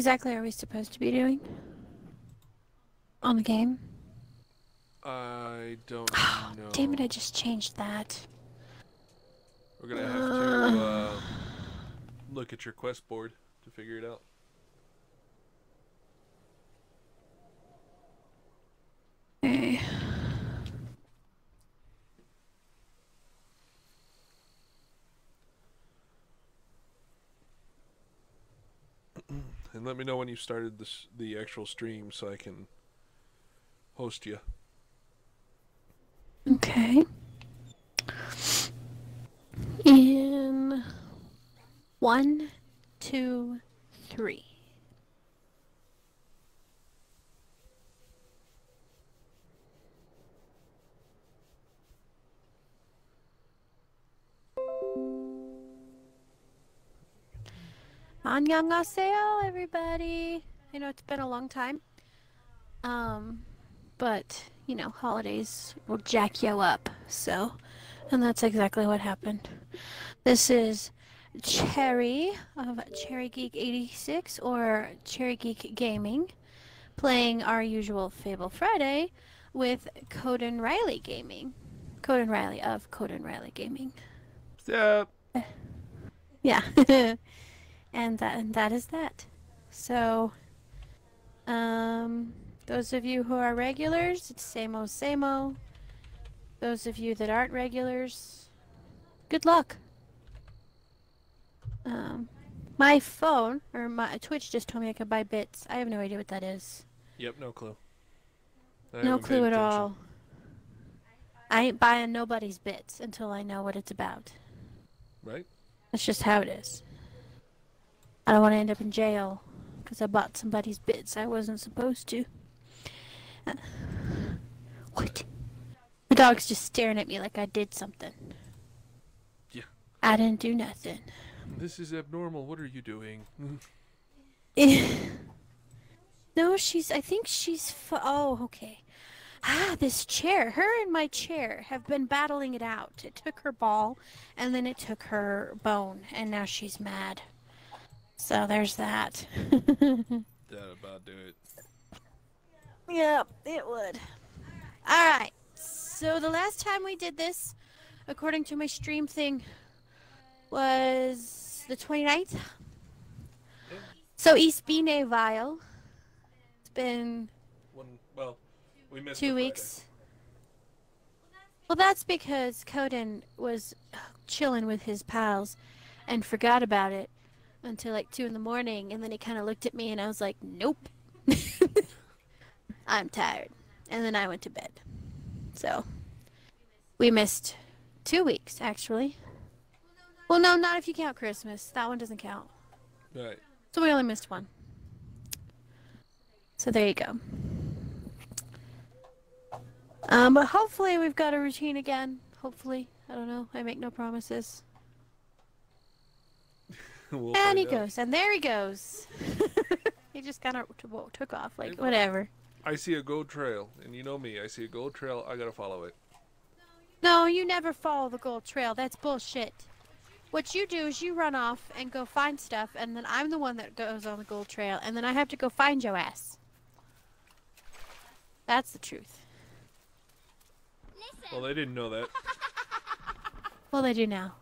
What exactly are we supposed to be doing? On the game? I don't know. Damn it, I just changed that. We're gonna have to uh, look at your quest board to figure it out. Okay. And let me know when you started this the actual stream so I can host you. Okay. In one, two, three. Annyeonghaseyo, everybody. I know it's been a long time. Um, but you know, holidays will jack you up. So, and that's exactly what happened. This is Cherry of Cherry Geek 86 or Cherry Geek Gaming playing our usual Fable Friday with Koden Riley Gaming. Koden Riley of Koden Riley Gaming. Yeah. Yeah. and that and that is that. So um those of you who are regulars, it's same o same o. Those of you that aren't regulars, good luck. Um my phone or my Twitch just told me I could buy bits. I have no idea what that is. Yep, no clue. I no clue at all. I ain't buying nobody's bits until I know what it's about. Right? That's just how it is. I don't want to end up in jail because I bought somebody's bits I wasn't supposed to. Uh, what? The dog's just staring at me like I did something. Yeah. I didn't do nothing. This is abnormal. What are you doing? no, she's. I think she's. Oh, okay. Ah, this chair. Her and my chair have been battling it out. It took her ball, and then it took her bone, and now she's mad. So there's that. that about do it. Yep, it would. Alright, so the last time we did this, according to my stream thing, was the 29th. So East Bine Vile. It's been One, well, we missed two weeks. Well, that's because Koden was chilling with his pals and forgot about it until like 2 in the morning, and then he kind of looked at me and I was like, nope. I'm tired. And then I went to bed. So, we missed two weeks, actually. Well, no, not if you count Christmas. That one doesn't count. Right. So we only missed one. So there you go. Um, but hopefully we've got a routine again. Hopefully. I don't know. I make no promises. we'll and he out. goes. And there he goes. he just kind of took off. Like, whatever. I see a gold trail, and you know me. I see a gold trail. I gotta follow it. No, you never follow the gold trail. That's bullshit. What you do is you run off and go find stuff, and then I'm the one that goes on the gold trail, and then I have to go find your ass. That's the truth. Well, they didn't know that. Well, they do now.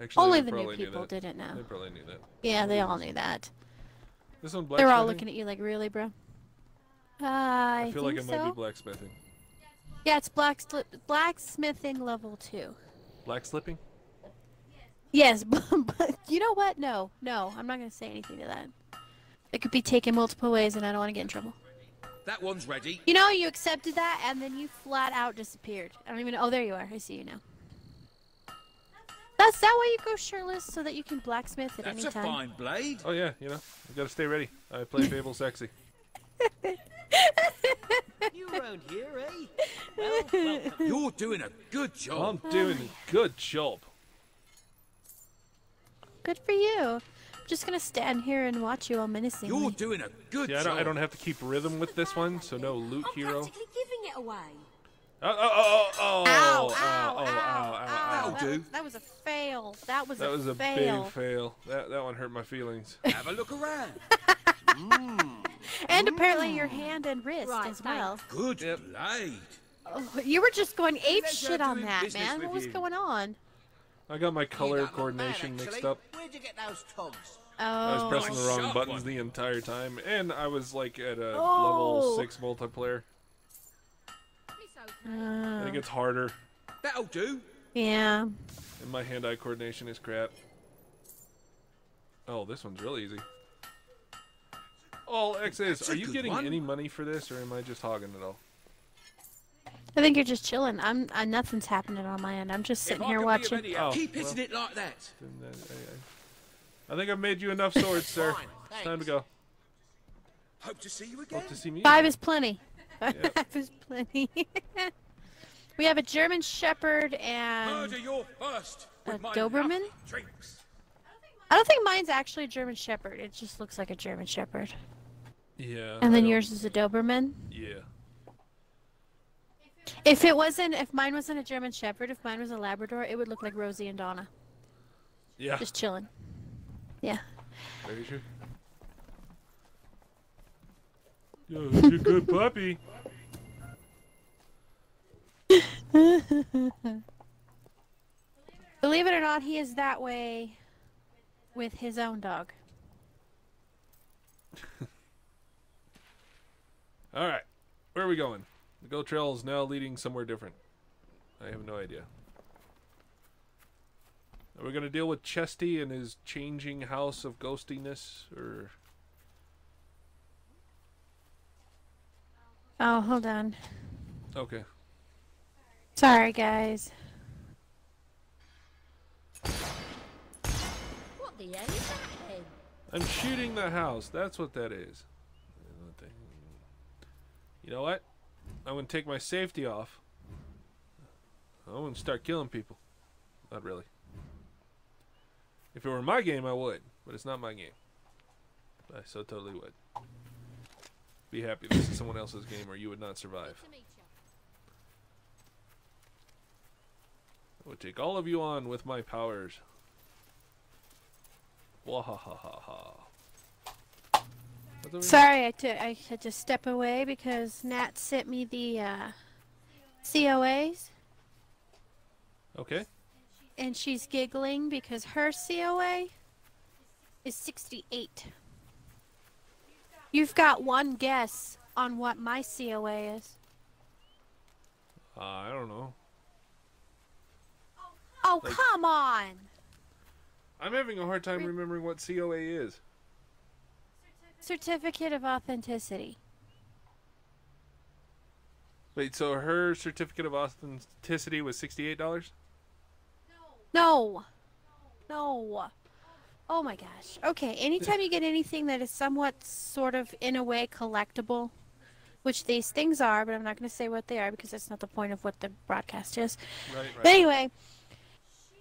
Actually, Only the new probably knew people didn't know. They probably knew that. Yeah, they all knew that. This one They're all looking at you like, really, bro? Uh, I, I feel like think it might be blacksmithing. Yeah, it's black blacksmithing level two. Black slipping? Yes, but, but you know what? No, no, I'm not gonna say anything to that. It could be taken multiple ways, and I don't want to get in trouble. That one's ready. You know, you accepted that, and then you flat out disappeared. I don't even. know. Oh, there you are. I see you now. That's that way you go shirtless, so that you can blacksmith at That's any a time. fine blade. Oh yeah, you know, you gotta stay ready. I play Fable sexy. You around here, eh? Well, welcome. You're doing a good job. I'm doing a good job. Good for you. I'm just gonna stand here and watch you all menacingly. You're doing a good Yeah, I job. don't, I don't have to keep rhythm with this one, so no loot hero. Practically giving it away. Oh oh, oh, oh, oh, oh, Ow, oh, ow, oh, oh ow, ow, ow, ow, ow. ow. That was, that was a fail. That was That a was a fail. big fail. That that one hurt my feelings. Have a look around. And mm. apparently your hand and wrist Right, as well. Good Yep. blade. Oh, you were just going ape shit on that, man. What was you. going on? I got my color You coordination bad, mixed up. Where'd you get those tugs? Oh. I was pressing the wrong buttons one. the entire time, and I was like at a Oh. level six multiplayer. Uh, I think it's harder, That'll do. yeah. and my hand-eye coordination is crap. Oh, this one's really easy. All X is. Are you getting one. any money for this, or am I just hogging it all? I think you're just chilling. I'm. I, nothing's happening on my end. I'm just sitting I here can be of watching. any Oh, keep hitting well. it like that. Then that- I, I, I think I've made you enough swords, sir. Fine, It's time to go. Hope to see you again. Hope to see me. Five is plenty. Yep. Five is plenty. we have a German Shepherd and Murder your first with A my Doberman? drinks. I don't think mine's actually a German Shepherd. It just looks like a German Shepherd. Yeah. And then yours is a Doberman. Yeah. If it wasn't, if mine wasn't a German Shepherd, if mine was a Labrador, it would look like Rosie and Donna, Yeah. just chilling. Yeah. Very true. Yo, you're a good puppy. Believe it or not, he is that way with his own dog. All right, where are we going? The go trail is now leading somewhere different. I have no idea. Are we gonna deal with Chesty and his changing house of ghostiness, or Oh, hold on. okay? Sorry, guys. What the hell is that then? I'm shooting the house. That's what that is. You know what? I'm gonna take my safety off. I'm gonna start killing people. Not really. If it were my game, I would, but it's not my game. I so totally would. Be happy this is someone else's game, or you would not survive. I would take all of you on with my powers. Wahahaha. What's over here? Sorry, I. I had to step away because Nat sent me the uh, COAs, Okay. and she's giggling because her COA is 68. You've got one guess on what my COA is. Uh, I don't know. Oh, Like- come on! I'm having a hard time remembering what COA is. Certificate of authenticity. Wait, so her certificate of authenticity was sixty-eight dollars? No. No. No. Oh my gosh. Okay, anytime you get anything that is somewhat sort of in a way collectible, which these things are, but I'm not going to say what they are because that's not the point of what the broadcast is. Right, But anyway,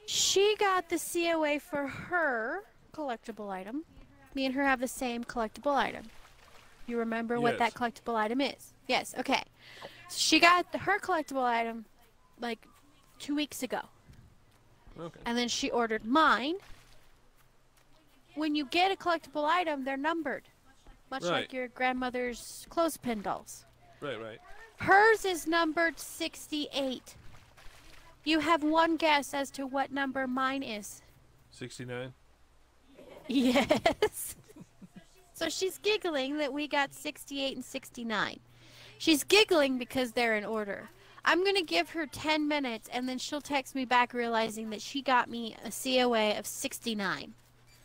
she got the COA for her collectible item. Me and her have the same collectible item. You remember what that collectible item is? Yes, okay. She got her collectible item like two weeks ago. Okay. And then she ordered mine. When you get a collectible item, they're numbered, much like your grandmother's clothespin dolls. Right, right. Hers is numbered 68. You have one guess as to what number mine is. Sixty-nine. Yes. so she's giggling that we got 68 and 69. She's giggling because they're in order. I'm going to give her 10 minutes and then she'll text me back realizing that she got me a COA of 69.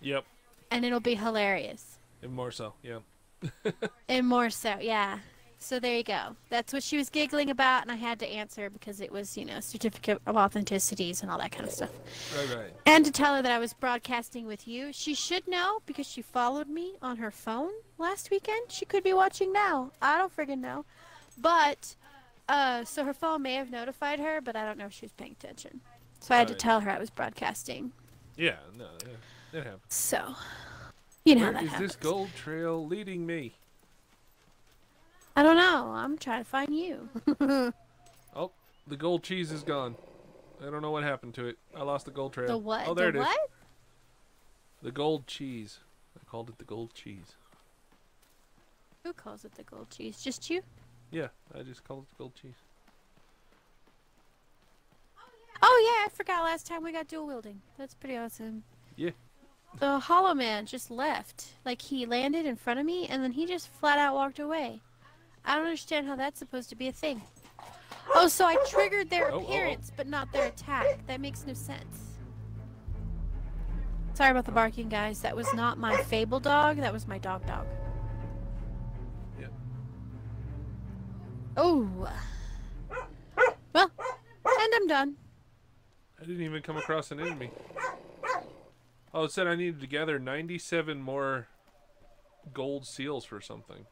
Yep. And it'll be hilarious. And more so. Yeah. And more so, yeah. So there you go. That's what she was giggling about, and I had to answer because it was, you know, certificate of authenticities and all that kind of stuff. Right, right. And to tell her that I was broadcasting with you. She should know because she followed me on her phone last weekend. She could be watching now. I don't friggin' know. But, uh, so her phone may have notified her, but I don't know if she was paying attention. So I had to tell her I was broadcasting. Yeah. No. Yeah. It happens. So, you know Where how that is happens. this gold trail leading me? I don't know. I'm trying to find you. Oh, The gold cheese is gone. I don't know what happened to it. I lost the gold trail. The what? Oh, there the it is. what? The gold cheese. I called it the gold cheese. Who calls it the gold cheese? Just you? Yeah, I just called it the gold cheese. Oh yeah, oh, I forgot last time we got dual wielding. That's pretty awesome. Yeah. The Hollow Man just left. Like he landed in front of me and then he just flat out walked away. I don't understand how that's supposed to be a thing. Oh, so I triggered their Oh, oh, oh. appearance, but not their attack. That makes no sense. Sorry about the barking, guys. That was not my Fable dog. That was my dog dog. Yeah. Oh. Well, and I'm done. I didn't even come across an enemy. Oh, it said I needed to gather 97 more gold seals for something.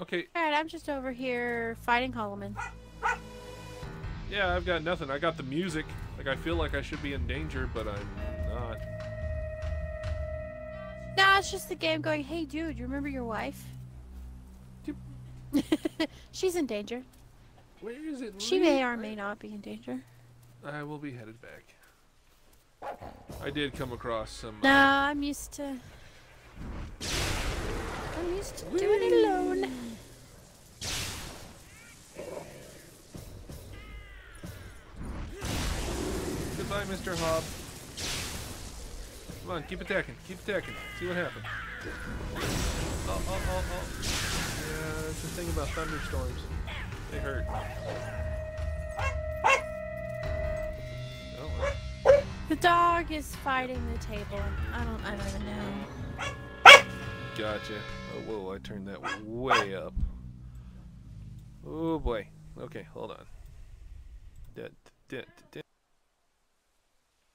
Okay, Alright, I'm just over here fighting Hollowman. yeah, I've got nothing. I got the music. Like, I feel like I should be in danger, but I'm not. Nah, it's just the game going, hey dude, you remember your wife? She's in danger. Where is it? She may or may not be in danger. I will be headed back. I did come across some. uh, Nah, I'm used to. I'm used to doing it alone. Goodbye, Mr. Hobb. Come on, keep attacking. Keep attacking. See what happens. Oh, oh, oh, oh. Yeah, it's the thing about thunderstorms. They hurt. The dog is fighting the table. I don't. I don't even know. Gotcha. Oh, whoa, I turned that way up. Oh, boy. Okay, hold on. Da- da- da- da-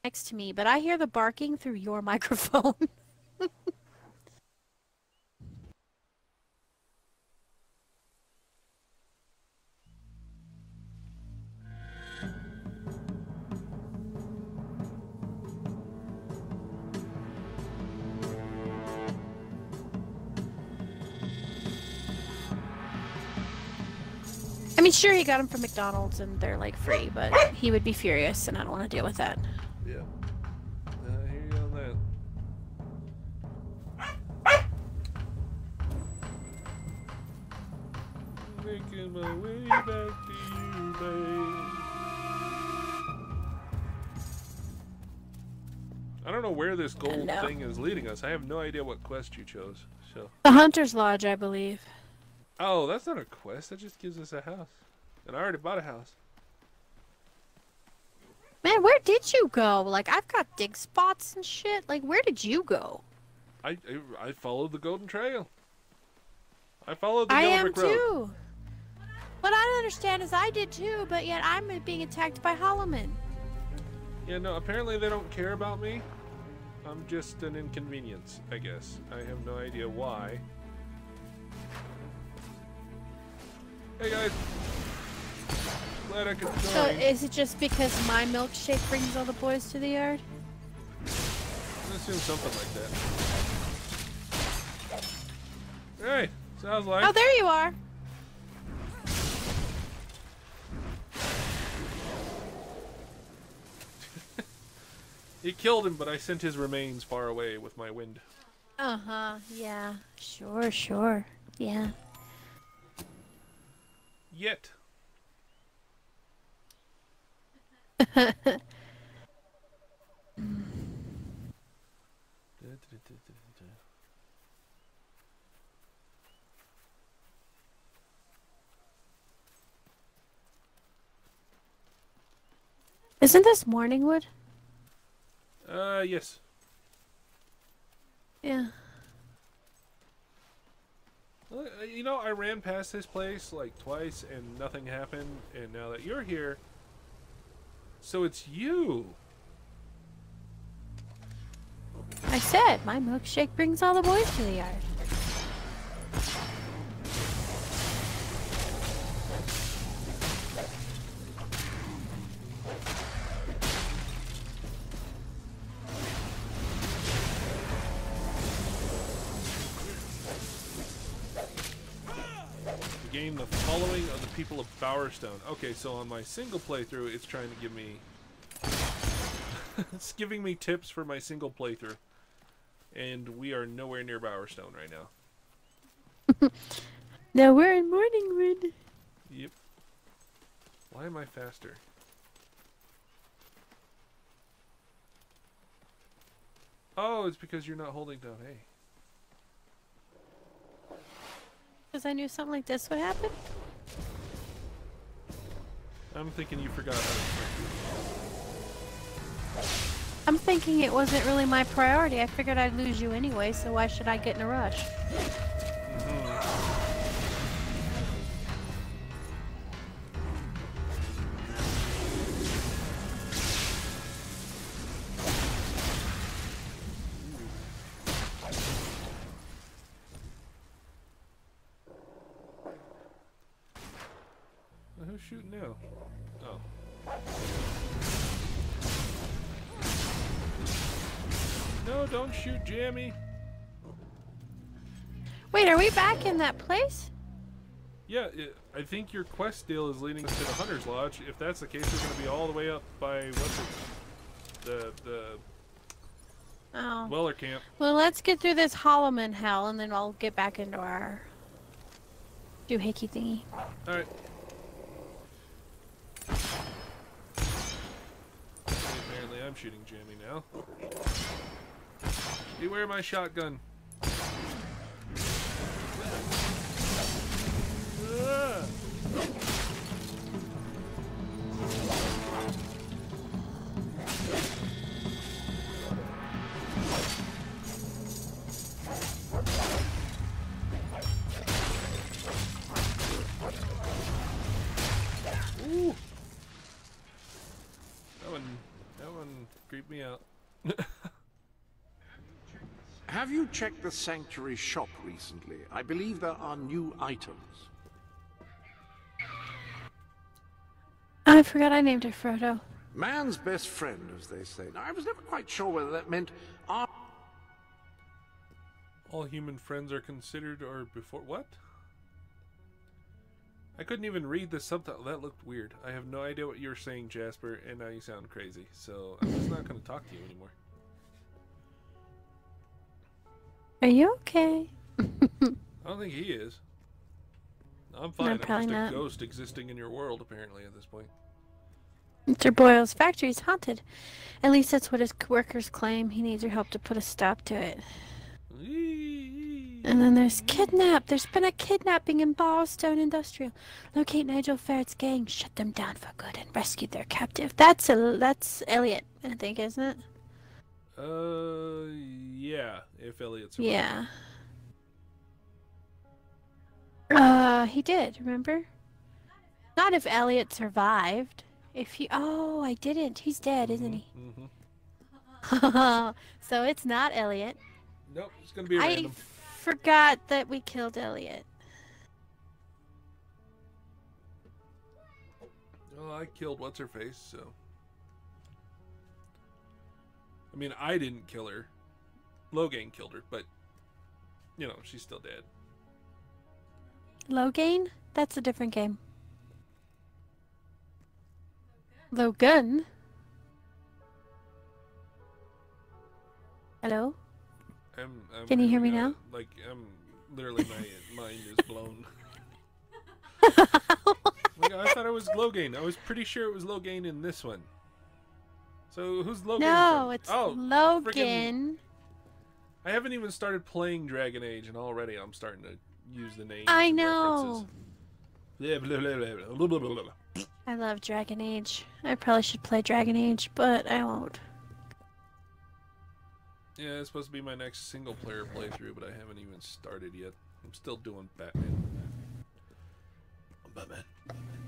Next to me, but I hear the barking through your microphone. Mean, sure, he got them from McDonald's and they're like free, but he would be furious, and I don't want to deal with that. Yeah. Uh, I hear you that. Making my way back to you, babe. I don't know where this gold thing is leading us. I have no idea what quest you chose. So, The Hunter's Lodge, I believe. Oh, that's not a quest. That just gives us a house, and I already bought a house. Man, where did you go? Like, I've got dig spots and shit. Like, where did you go? I I, I followed the golden trail. I followed the I am Road. too. What I don't understand is I did too, but yet I'm being attacked by Hollowman. Yeah, no, apparently they don't care about me. I'm just an inconvenience, I guess. I have no idea why. Hey guys! Glad I could join. So is it just because my milkshake brings all the boys to the yard? I assume something like that. Hey, sounds like. Oh, there you are. He killed him, but I sent his remains far away with my wind. Uh huh. Yeah. Sure. Sure. Yeah. Yet. Isn't this Mourningwood? Uh, yes. Yeah. Uh, You know, I ran past this place like twice and nothing happened, and now that you're here, so it's you. I said my milkshake brings all the boys to the yard. Bowerstone. Okay, so on my single playthrough, it's trying to give me... it's giving me tips for my single playthrough. And we are nowhere near Bowerstone right now. Now we're in Mourningwood. Yep. Why am I faster? Oh, it's because you're not holding down A. Because I knew something like this would happen. I'm thinking you forgot I'm thinking it wasn't really my priority. I figured I'd lose you anyway, so why should I get in a rush? Back in that place? Yeah, it, I think your quest deal is leading us to the Hunter's Lodge. If that's the case, we're going to be all the way up by what's it? The the Oh. Dweller camp. Well, let's get through this Hollowman hell, and then I'll get back into our doohickey thingy. All right. Apparently, I'm shooting Jammy now. Beware my shotgun. Me out. Have you checked the Sanctuary shop recently? I believe there are new items. I forgot I named her Frodo. Man's best friend, as they say. Now, I was never quite sure whether that meant our All human friends are considered or before what? I couldn't even read the subtitle. That looked weird. I have no idea what you're saying, Jasper, and now you sound crazy. So I'm just not going to talk to you anymore. Are you okay? I don't think he is. I'm fine. I'm just a not. ghost existing in your world, apparently, at this point. Mr. Boyle's factory is haunted. At least that's what his workers claim. He needs your help to put a stop to it. And then there's kidnap. There's been a kidnapping in Bowerstone Industrial. Locate Nigel Ferret's gang, shut them down for good, and rescue their captive. That's a that's Elliot, I think, isn't it? Uh, yeah. If Elliot's around. Yeah. Uh, he did. Remember? Not if Elliot survived. If he, oh, I didn't. He's dead, isn't he? Mm-hmm. so it's not Elliot. Nope, it's gonna be I random. forgot that we killed Elliot. Oh, I killed what's her face, so. I mean, I didn't kill her. Logan killed her, but you know she's still dead. Logan? That's a different game. Logan? Hello? I'm, I'm Can you hear me not- now? Like I'm literally my mind is blown. Like, I thought it was Logan. I was pretty sure it was Logan in this one. So who's Logan? no, from? it's oh, Logan. frickin- I haven't even started playing Dragon Age, and already I'm starting to use the name. I know. Blah, blah, blah, I love Dragon Age. I probably should play Dragon Age, but I won't. Yeah, it's supposed to be my next single player playthrough, but I haven't even started yet. I'm still doing Batman. Batman.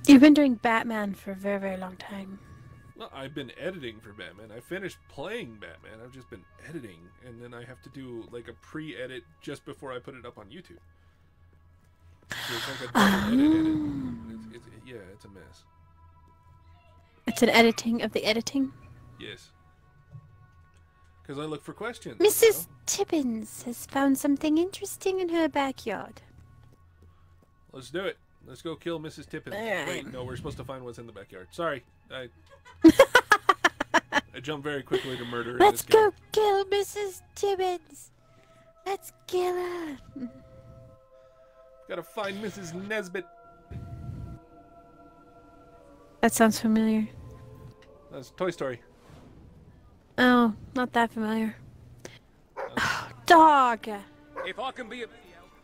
You've been doing Batman for a very, very long time. Well, I've been editing for Batman. I finished playing Batman. I've just been editing, and then I have to do like a pre-edit just before I put it up on YouTube. So it's like a double ah. edit, edit. It's, it's, yeah, it's a mess. It's an editing of the editing. Yes. Because I look for questions. Mrs. you know? Tibbins has found something interesting in her backyard. Let's do it. Let's go kill Mrs. Tibbins. Alright. Wait, no, we're supposed to find what's in the backyard. Sorry, I. I jumped very quickly to murder. Let's this game. go kill Mrs. Tibbins. Let's kill her. Gotta find Mrs. Nesbit. That sounds familiar. That's Toy Story. Oh, not that familiar. Oh, Dog. If I can be a...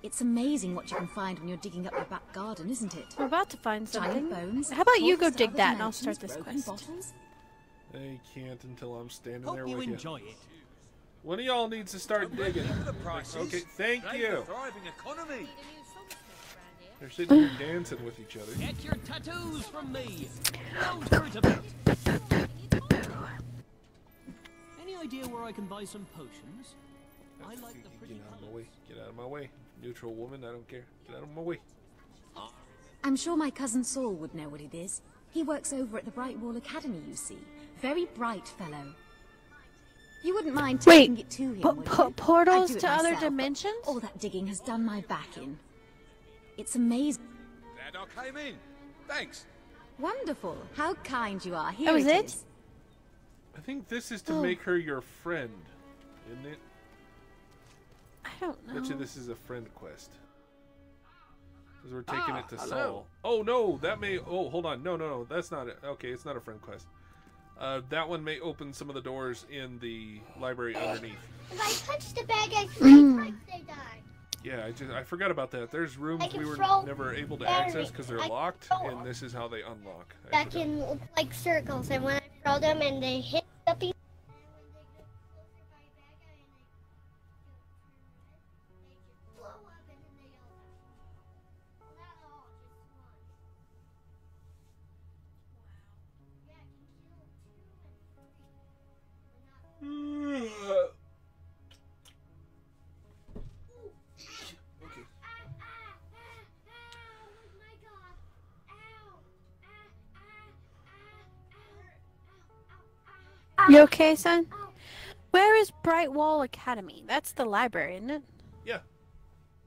It's amazing what you can find when you're digging up your back garden, isn't it? We're about to find something. Bones. How about you go dig that and I'll mountains, start this broken quest. bottles. I can't until I'm standing Hope there you with you. enjoy it. One of y'all needs to start digging. Okay, thank Ain't you. A thriving economy. They're sitting here dancing with each other. Get your tattoos from me. Don't hurt about. Any idea where I can buy some potions? I like the pretty Get out of my way. Get out of my way. Neutral woman, I don't care. Get out of my way. I'm sure my cousin Saul would know what it is. He works over at the Brightwall Academy, you see. Very bright fellow. You wouldn't mind Wait, taking it to him, po- would you? portals I'd do it to other myself, but dimensions? All that digging has done my back in. It's amazing. Glad I came in. Thanks. Wonderful. How kind you are. Here was it it? is. I think this is to Oh. make her your friend, isn't it? I don't Bet you know. this is a friend quest. Because we're taking Ah, it to hello. Saul. Oh no, that may. Oh, hold on. No, no, no. That's not it. Okay, it's not a friend quest. Uh, that one may open some of the doors in the library underneath. If I touch the bag, I freeze like they die. Yeah, I just I forgot about that. There's rooms we were never able to access because they're I locked, and this is how they unlock. I That can look like circles, and when I throw them and they hit You okay, son? Where is Brightwall Academy? That's the library, isn't it? Yeah.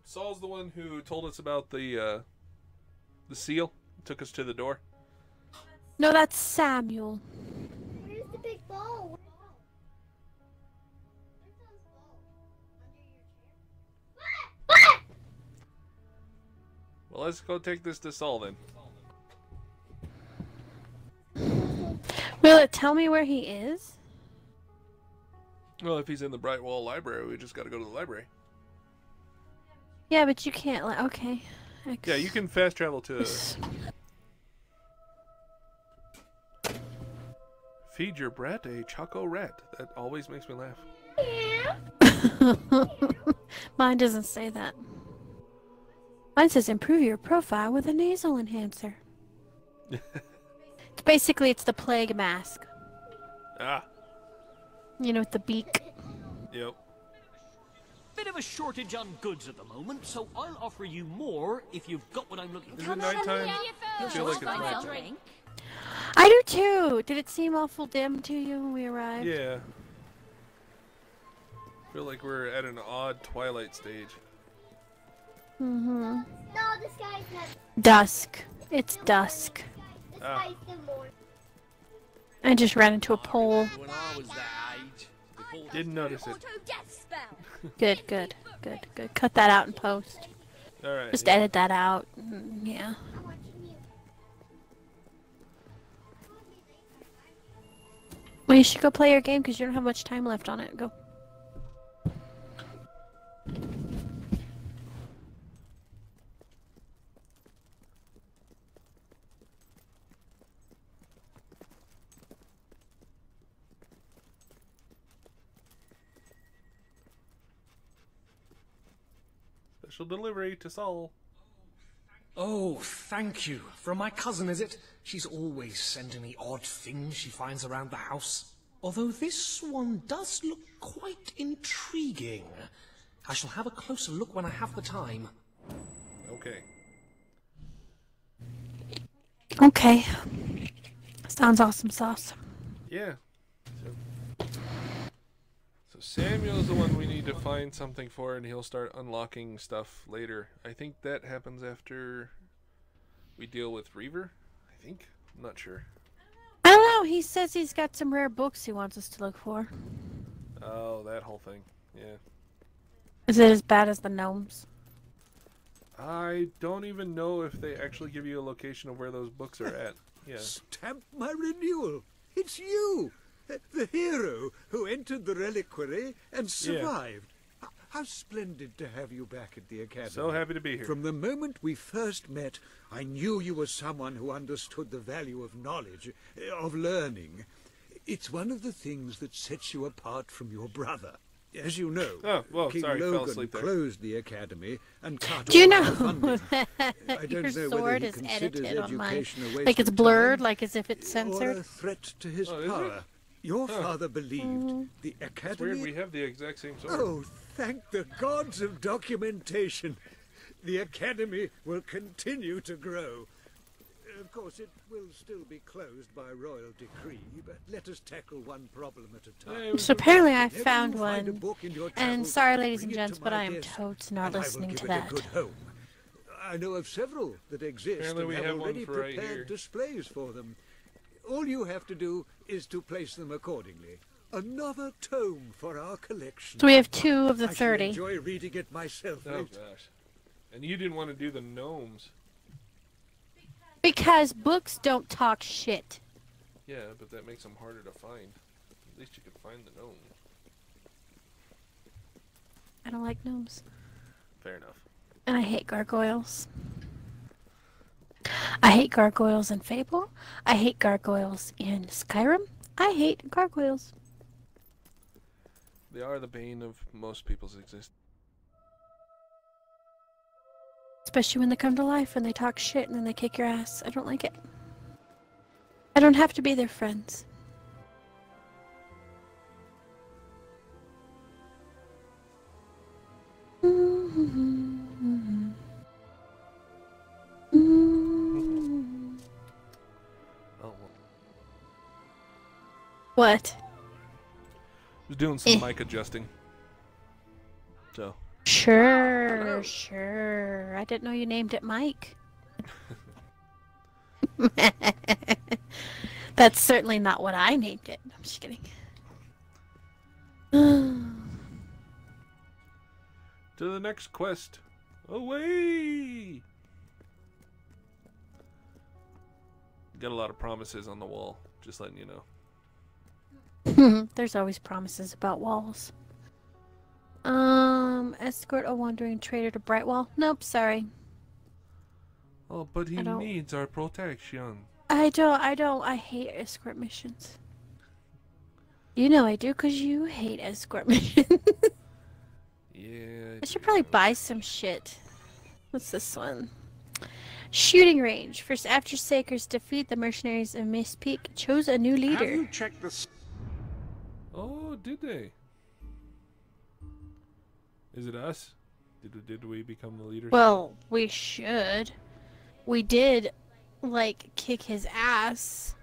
Saul's the one who told us about the uh, the seal. Took us to the door. No, that's Samuel. Where's the big ball? What? Well, let's go take this to Saul then. Will it tell me where he is? Well, if he's in the Brightwall Library, we just got to go to the library. Yeah, but you can't. Li- okay. Yeah, you can fast travel to Ex- feed your brat a choco rat. That always makes me laugh. Mine doesn't say that. Mine says improve your profile with a nasal enhancer. It's basically it's the plague mask. Ah, You know, with the beak. yep. Bit of a shortage on goods at the moment, so I'll offer you more if you've got what I'm looking for. Is for. it nighttime? I feel like it's Find out. nighttime. I do too. Did it seem awful dim to you when we arrived? Yeah. I feel like we're at an odd twilight stage. Mm-hmm. No, this guy's not. Dusk. It's dusk. This Ah. guy's the more. I just ran into a pole. When I was that age, before Didn't notice it. Auto death spell. Good, good, good, good. Cut that out in post. All right. Just yeah. edit that out. Mm, Yeah. I'm watching you. Well, you should go play your game because you don't have much time left on it. Go. Special delivery to Saul. Oh, thank you. From my cousin, is it? She's always sending me odd things she finds around the house. Although this one does look quite intriguing. I shall have a closer look when I have the time. Okay. Okay. Sounds awesome sauce. Yeah. So, so Samuel's the one we need to find something for, and he'll start unlocking stuff later. I think that happens after we deal with Reaver. I think. I'm not sure. I don't know. He says he's got some rare books he wants us to look for. Oh, that whole thing. Yeah. Is it as bad as the gnomes? I don't even know if they actually give you a location of where those books are at. Yeah. Stamp my renewal. It's you, the hero who entered the reliquary and survived. H- How splendid to have you back at the academy. So happy to be here. From the moment we first met, I knew you were someone who understood the value of knowledge, eh, of learning. It's one of the things that sets you apart from your brother. As you know, Oh, well, King sorry, Logan closed the academy and cut Do you know funding. I don't your know whether sword is edited on mine? education a waste Like it's blurred, like as if it's or censored? a threat to his Oh, is it? power. Your Huh. father believed Mm. the It's academy. weird we have the exact same sword. Oh, thank the gods of documentation. The academy will continue to grow. Of course, it will still be closed by royal decree, but let us tackle one problem at a time. So apparently I found you find a one. book in your And travels, sorry, ladies and gents, but I am totes not I listening to that. Good home. I know of several that exist Apparently and we have, have already for right prepared displays for them. All you have to do is to place them accordingly. Another tome for our collection. So we have two of the I shall 30. enjoy reading it myself. Oh later. gosh. And you didn't want to do the gnomes. Because books don't talk shit. Yeah, but that makes them harder to find. At least you could find the gnomes. I don't like gnomes. Fair enough. And I hate gargoyles. I hate gargoyles in Fable. I hate gargoyles in Skyrim. I hate gargoyles. They are the bane of most people's existence. Especially when they come to life and they talk shit and then they kick your ass. I don't like it. I don't have to be their friends. What? was doing some Eh. mic adjusting. So, Sure, sure. I didn't know you named it Mike. That's certainly not what I named it. I'm just kidding. to the next quest. Away! Got a lot of promises on the wall, just letting you know. There's always promises about walls. Um, escort a wandering trader to Brightwall. Nope, sorry. Oh, but he needs our protection. I don't, I don't, I hate escort missions. You know I do, because you hate escort missions. Yeah. I should probably buy some shit. What's this one? Shooting range. First after Sakers defeat the mercenaries of Mistpeak, chose a new leader. Have leader. you checked the did they? Is it us? Did did we become the leaders? Well, we should. We did, like, kick his ass.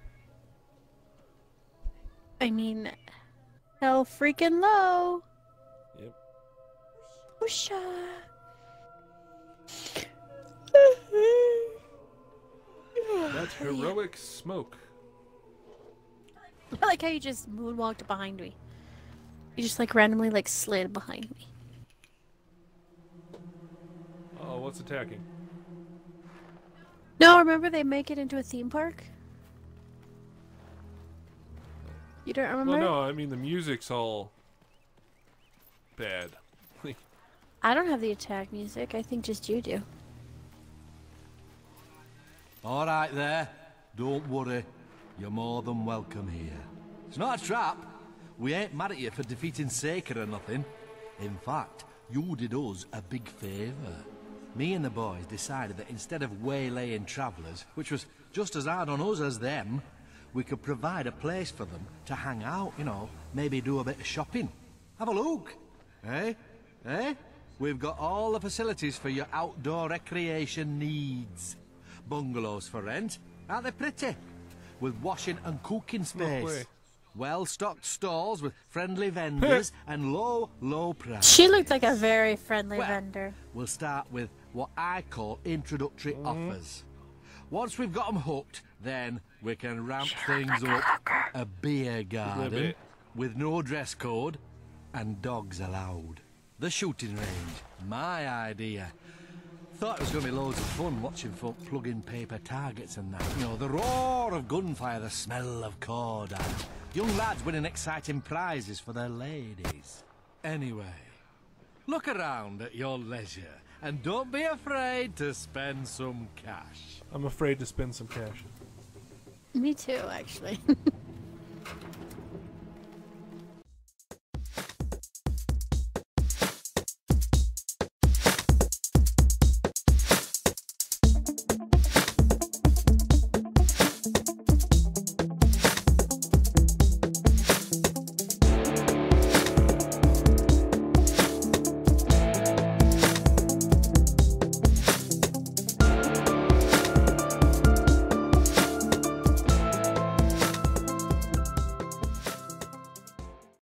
I mean, hell freaking low. Yep. Whoosha. That heroic smoke. I like how you just moonwalked behind me. You just like randomly like slid behind me. Oh, what's attacking? No, remember they make it into a theme park? You don't remember? Well, no, I mean the music's all bad. I don't have the attack music. I think just you do. All right there. Don't worry. You're more than welcome here. It's not a trap. We ain't mad at you for defeating Saker or nothing. In fact, you did us a big favour. Me and the boys decided that instead of waylaying travellers, which was just as hard on us as them, we could provide a place for them to hang out, you know, maybe do a bit of shopping. Have a look. Eh? Eh? We've got all the facilities for your outdoor recreation needs. Bungalows for rent. Aren't they pretty? With washing and cooking space. Well-stocked stalls with friendly vendors and low, low price. She looked like a very friendly Well- vendor. We'll start with what I call introductory offers. Once we've got them hooked, then we can ramp things up. A beer garden bit. with no dress code and dogs allowed. The shooting range, my idea. Thought it was going to be loads of fun watching folk plugging paper targets and that. You know, the roar of gunfire, the smell of cordite. Young lads winning exciting prizes for their ladies. Anyway, look around at your leisure and don't be afraid to spend some cash. I'm afraid to spend some cash. Me too, actually.